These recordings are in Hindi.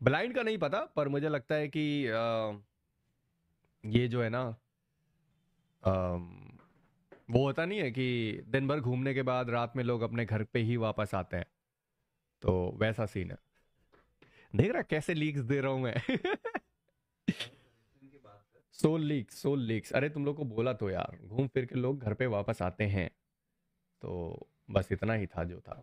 ब्लाइंड का नहीं पता, पर मुझे लगता है कि ये जो है ना वो होता नहीं है कि दिन भर घूमने के बाद रात में लोग अपने घर पे ही वापस आते हैं। तो वैसा सीन है। देख रहा कैसे लीक्स दे रहा हूँ मैं। सोल लीक्स सोल लीक्स अरे, तुम लोग को बोला तो यार, घूम फिर के लोग घर पे वापस आते हैं। तो बस इतना ही था, जो था।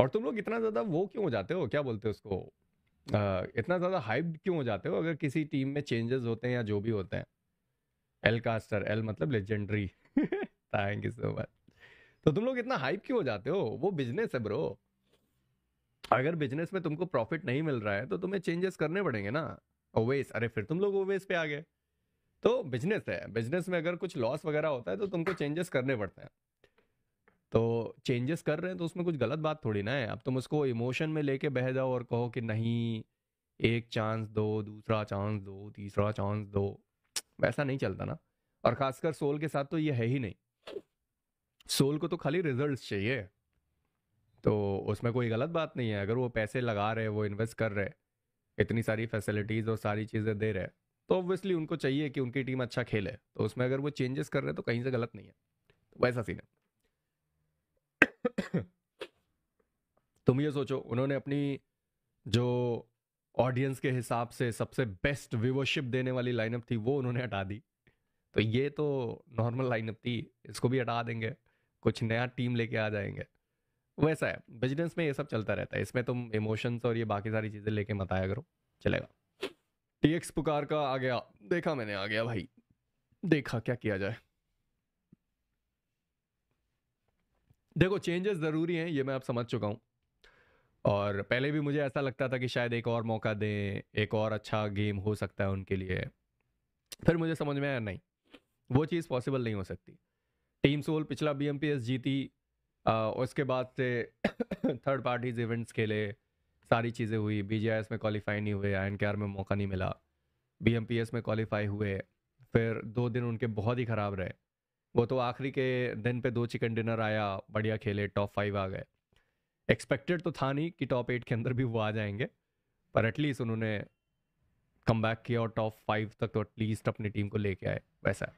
और तुम लोग इतना ज़्यादा वो क्यों हो जाते हो? क्या बोलते हो उसको? आ, इतना ज़्यादा हाइप क्यों हो जाते हो अगर किसी टीम में चेंजेस होते हैं या जो भी होते हैं? एल कास्टर एल मतलब legendary thank you so much तो तुम लोग इतना हाइप क्यों हो जाते हो? वो बिज़नेस है ब्रो अगर बिज़नेस में तुमको प्रॉफिट नहीं मिल रहा है तो तुम्हें चेंजेस करने पड़ेंगे ना। ओवेस अरे फिर तुम लोग ओवेस पे आ गए। तो बिज़नेस है। बिज़नेस में अगर कुछ लॉस वगैरह होता है तो तुमको चेंजेस करने पड़ते हैं। तो चेंजेस कर रहे हैं तो उसमें कुछ गलत बात थोड़ी ना है। अब तुम उसको इमोशन में लेके बह जाओ और कहो कि नहीं, एक चांस दो, दूसरा चांस दो, तीसरा चांस दो। वैसा नहीं चलता ना। और खासकर सोल के साथ तो ये है ही नहीं। सोल को तो खाली रिज़ल्ट चाहिए। तो उसमें कोई गलत बात नहीं है। अगर वो पैसे लगा रहे वो इन्वेस्ट कर रहे इतनी सारी फैसिलिटीज़ और सारी चीज़ें दे रहे तो ऑब्वियसली उनको चाहिए कि उनकी टीम अच्छा खेले। तो उसमें अगर वो चेंजेस कर रहे हैं तो कहीं से गलत नहीं है। तो वैसा सीन है। तुम ये सोचो, उन्होंने अपनी जो ऑडियंस के हिसाब से सबसे बेस्ट व्यूवरशिप देने वाली लाइनअप थी, वो उन्होंने हटा दी। तो ये तो नॉर्मल लाइनअप थी, इसको भी हटा देंगे, कुछ नया टीम लेके आ जाएँगे। वैसा है बिज़नेस में ये सब चलता रहता है, इसमें तुम इमोशंस और ये बाकी सारी चीज़ें लेके मत आया करो, चलेगा। टी एक्स पुकार का आ गया, देखा मैंने आ गया भाई, देखा क्या किया जाए। देखो चेंजेस ज़रूरी हैं, ये मैं अब समझ चुका हूँ। और पहले भी मुझे ऐसा लगता था कि शायद एक और मौका दें एक और अच्छा गेम हो सकता है उनके लिए। फिर मुझे समझ में आया नहीं वो चीज़ पॉसिबल नहीं हो सकती। टीम सोल पिछला बीएमपीएस जीती आ, उसके बाद से थर्ड पार्टीज़ इवेंट्स खेले सारी चीज़ें हुई। बी में क्वालिफाई नहीं हुए आई में मौका नहीं मिला। बीएमपीएस में क्वालिफाई हुए फिर दो दिन उनके बहुत ही ख़राब रहे। वो तो आखिरी के दिन पे दो चिकन डिनर आया बढ़िया खेले टॉप फाइव आ गए। एक्सपेक्टेड तो था नहीं कि टॉप एट के अंदर भी वो आ जाएँगे, पर एटलीस्ट उन्होंने कम बैक किया और टॉप फाइव तक तो एटलीस्ट अपनी टीम को लेके आए, वैसा